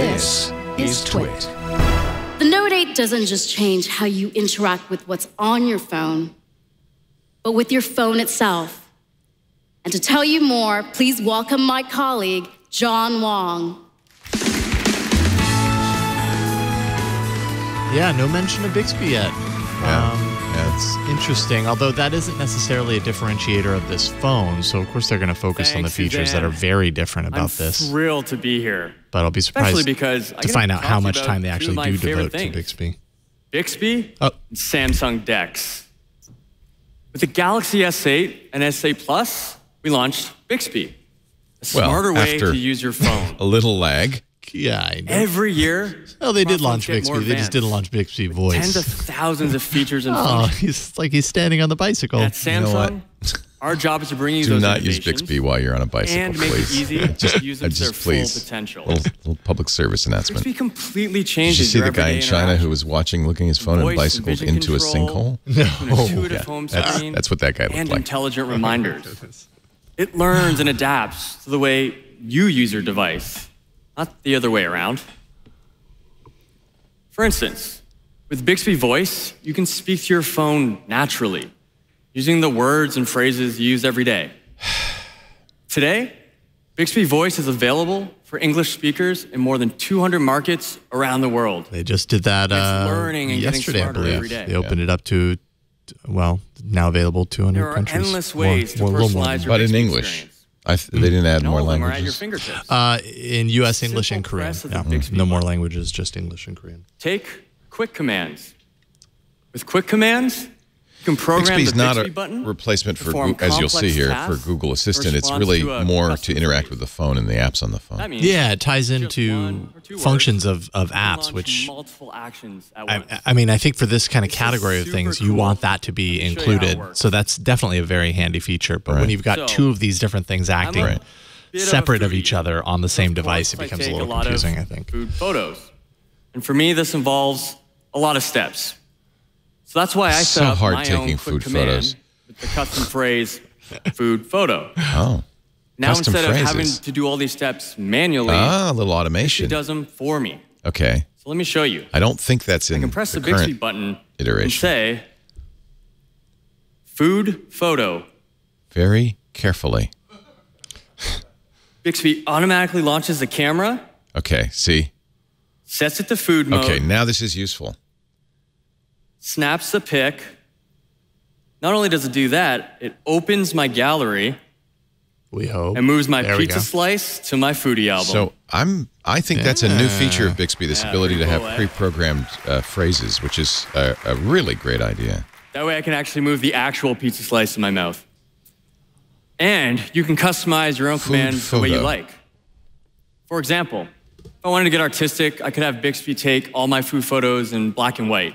This is Twit. The Note 8 doesn't just change how you interact with what's on your phone, but with your phone itself. And to tell you more, please welcome my colleague, John Wong. Yeah, no mention of Bixby yet. Yeah. Um, It's interesting, although that isn't necessarily a differentiator of this phone. So, of course, they're going to focus on the Thanks, features that are very different about I'm this. thrilled to be here. But I'll be Especially surprised because to find out how much time they actually do devote to. Bixby. Bixby Oh. Samsung DeX. With the Galaxy S8 and S8 Plus, we launched Bixby, a Well, smarter way to use your phone. a little lag. Yeah, I know. Every year, Oh, they did launch Bixby. more They just didn't launch Bixby voice. tens of thousands of features and Oh, functions. he's like he's standing on the bicycle. At Samsung, know what? our job is to bring you Do those not use Bixby while you're on a bicycle, and make please. it easy to use them to their just please. full potential. Little, little public service announcement. Bixby completely Did you see the guy in China who was watching, looking at his phone and Voice and bicycled vision into a sinkhole? to an intuitive yeah. home That's- screen, that's what that guy looked and like. And intelligent reminders. It learns and adapts to the way you use your device, not the other way around. For instance, with Bixby Voice, you can speak to your phone naturally, using the words and phrases you use every day. Today, Bixby Voice is available for English speakers in more than 200 markets around the world. They just did that It's uh, learning and getting yesterday, I believe. every day. They opened it up to, to- well, now available 200 There are countries. endless ways to more- a little more personalize than your But in English. experience. I th- they didn't add And more all of them are at your fingertips. Uh, in U.S. English and Korean. press of the Yeah, no more languages, just English and Korean. Take quick commands. With quick commands, you can program Bixby's the not a button. replacement for, perform as you'll see here, for Google Assistant. It's really to more to interact with the phone and the apps on the phone. Yeah, it ties into one words, functions of, of apps, which multiple actions at I, once. I mean, I think for this kind of category of super things, you want that to be Let me show you how it included. So that's definitely a very handy feature. But when you've got So, two of these different things acting a bit of separate of each other on the same device, it becomes a take little lot of confusing, I think. Food photos. And for me, this involves a lot of steps. So that's why I So set up hard my taking own food command photos. with the custom phrase food photo. Oh. Now Custom instead of having to do all these steps manually, Ah, a little automation. automation. does them for me. Okay. So let me show you. I don't think that's in I can press the, the Bixby button and iteration. say food photo. Very carefully. Bixby automatically launches the camera, Okay, see? sets it to food mode, Okay, now this is useful. Snaps the pic. Not only does it do that, it opens my gallery We hope. and moves my There pizza slice to my foodie album. So I'm I think that's a new feature of Bixby, this Yeah, ability to pretty have cool, eh? pre-programmed uh, phrases, which is a, a really great idea. that way I can actually move the actual pizza slice in my mouth. And you can customize your own Food commands the way you like. For example, if I wanted to get artistic, I could have Bixby take all my food photos in black and white.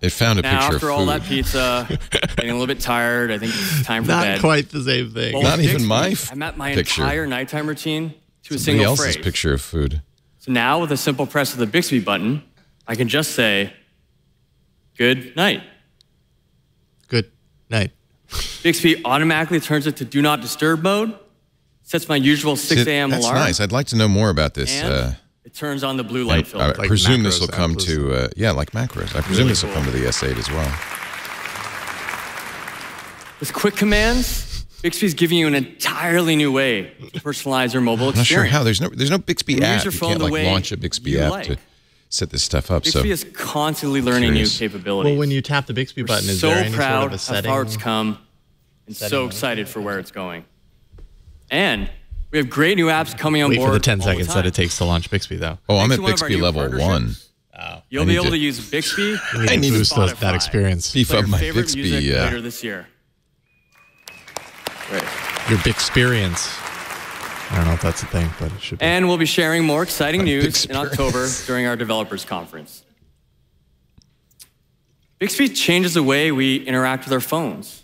It found a Now, picture after all that pizza, getting a little bit tired, I think it's time for Not bed. Not quite the same thing. Well, Not with even Bixby, my f- I mapped my picture. entire nighttime routine to a Somebody single else's phrase. picture of food. So now, with a simple press of the Bixby button, I can just say, "Good night." Good night. Bixby automatically turns it to Do Not Disturb mode, sets my usual 6 See, a.m. That's alarm, nice. I'd like to know more about this. and Uh, it turns on the blue I, light I filter. Like presume this will come to uh, yeah, like macros. I presume this will come to the S8 as well. With quick commands, Bixby's giving you an entirely new way to personalize your mobile I'm not sure experience. how. There's no there's no Bixby And use app. your You can't the like way launch a Bixby app like. to set this stuff up. Bixby so is constantly learning new capabilities. Well, when you tap the Bixby We're button, is so there any proud sort of a how setting? far it's come, and so excited for where it's going. And we have great new apps coming on Wait board. for the 10 all seconds that it takes to launch Bixby, though. oh, I'm Thanks at to one of our Bixby level one. partnerships, You'll be able to- to use Bixby. I need need to to boost those, that experience. Beef play up my Bixby. music Uh, later this year. Great. Your Big experience. I don't know if that's a thing, but it should be. And we'll be sharing more exciting news in. October during our developers conference. Bixby changes the way we interact with our phones.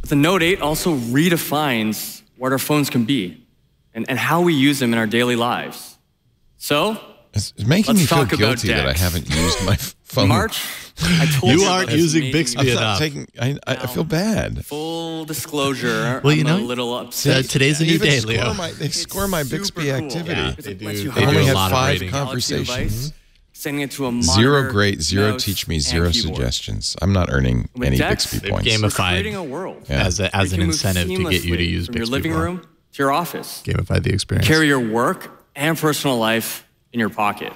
But the Note 8 also redefines what our phones can be and, and how we use them in our daily lives. So, It's it's making Let's me feel about guilty that I haven't used my phone. March, I told You you, aren't using Bixby I'm enough. taking. I, I, I feel bad. Full disclosure, Well, you I'm know, a little Uh, upset. today's a new even day, score Leo. My, they It's score my Bixby cool. activity. Yeah, they it lets do- you they I do only a had lot five rating. Galaxy conversations. Device, Sending it to a Zero great, zero mouse, teach me, zero suggestions. I'm not earning With any Dex, Bixby points. game creating a world. as, a, as an incentive to get you to seamlessly use from your living more. room to your office. Gamify the experience. Carry your work and personal life in your pocket,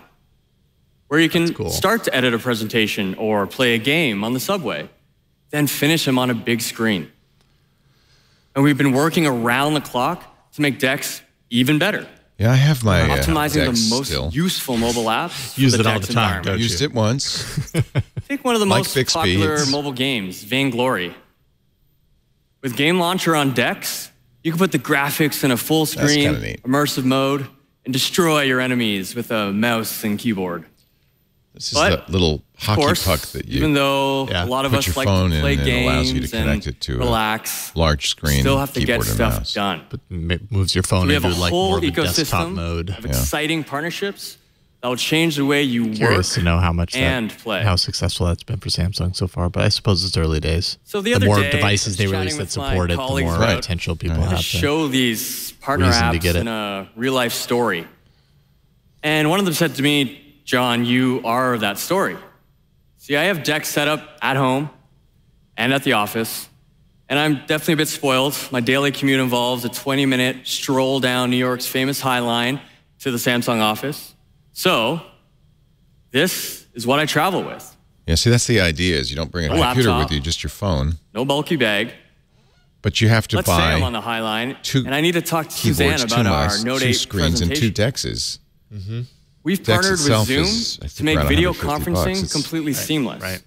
where you can cool. start to edit a presentation or play a game on the subway, then finish them on a big screen. And we've been working around the clock to make Dex even better, yeah, I have my uh, optimizing Dex the most still. useful mobile apps. for Use it all the time, environment. don't Used you? it once. Take one of the Like most Bixby, popular it's- mobile games, Vainglory. With Game Launcher on Dex, you can put the graphics in a full screen, immersive mode, and destroy your enemies with a mouse and keyboard. This is But, the little Of hockey course, puck that you even though Yeah. a lot of us your like phone to in play and it games allows you to connect and it to a relax, large screen. still have to get keyboard and stuff mouse. done. But ma- moves your phone we have into like more of a desktop ecosystem mode. of exciting partnerships that will change the way you work. To know how much that, and play. how successful that's been for Samsung so far. But I suppose it's early days. So the other more day, devices they release that chatting with my support it, the more about potential people to have to. show these partner apps to get in a real life story. And one of them said to me, John, you are that story. See, I have Dex set up at home and at the office, and I'm definitely a bit spoiled. My daily commute involves a 20 minute stroll down New York's famous High Line to the Samsung office. So, this is what I travel with. Yeah, see, that's the idea. Is you don't bring a A computer laptop. with you, just your phone, No bulky bag. but you have to Let's say I'm on the High Line, two and I need to talk to Suzanne keyboards, two about our mice, Note two 8 screens, and two presentation. Dexes. Mm-hmm. We've Dex partnered with Zoom is, to make video conferencing bucks. It's- completely seamless. right.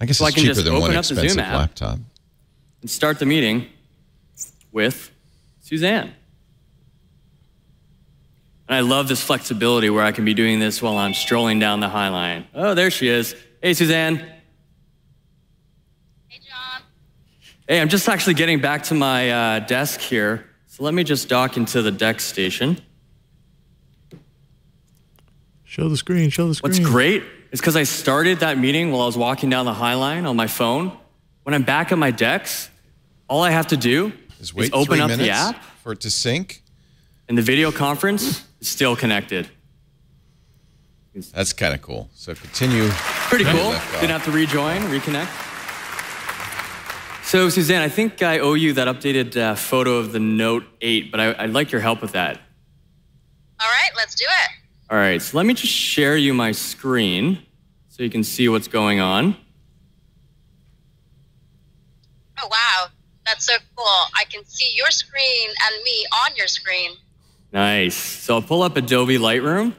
I guess So I it's can cheaper just than one open up the Zoom expensive app. laptop. And start the meeting with Suzanne. And I love this flexibility where I can be doing this while I'm strolling down the High Line. Oh, there she is. Hey, Suzanne. Hey, John. Hey, I'm just actually getting back to my uh, desk here. So let me just dock into the Dex station. Show the screen. Show the screen. What's great is because I started that meeting while I was walking down the High Line on my phone. When I'm back at my decks, all I have to do is wait open up minutes the app, for it to sync. and the video conference is still connected. That's kind of cool. So continue. Pretty cool. Didn't have to rejoin, reconnect. So, Suzanne, I think I owe you that updated uh, photo of the Note 8, but I, I'd like your help with that. All right, let's do it. All right, so let me just share you my screen so you can see what's going on. Oh, wow. That's so cool. I can see your screen and me on your screen. Nice. So I'll pull up Adobe Lightroom.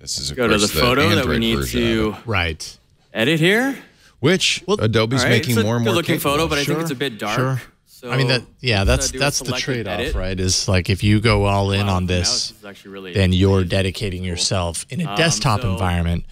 This is of Go to the course, photo that we need to. Right. edit here. which Adobe's All right, making it's a more and more good-looking capable. photo, but I think Sure, it's a bit dark. Sure. So I mean that. Yeah, that's do a that's the selected trade-off, right? Is like if you go all in Wow, on the this, mouse is actually really then you're amazing. dedicating yourself in a Um, desktop so- environment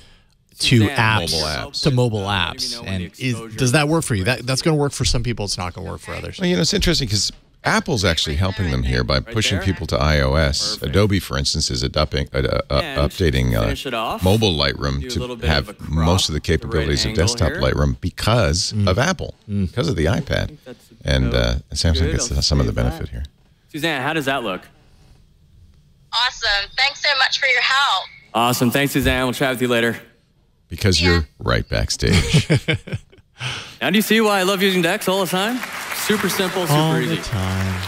to Suzanne, apps, Mobile apps. to mobile let apps. know And is, does that work for you? That that's going to work for some people. It's not going to work for others. Well, you know, it's interesting because Apple's actually helping them here by pushing there? people to iOS. Perfect. Adobe, for instance, is adopting, uh, uh, updating uh, mobile Lightroom to have of most of the at the right capabilities of desktop here. Lightroom because Mm. of Apple, because of the iPad. That's And about uh, Samsung good. gets some of the save that. benefit here. Suzanne, how does that look? Awesome. Thanks so much for your help. Awesome. Thanks, Suzanne. We'll chat with you later. Because Yeah. you're right backstage. Now, do you see why I love using Dex all the time? Super simple, super All easy. the time.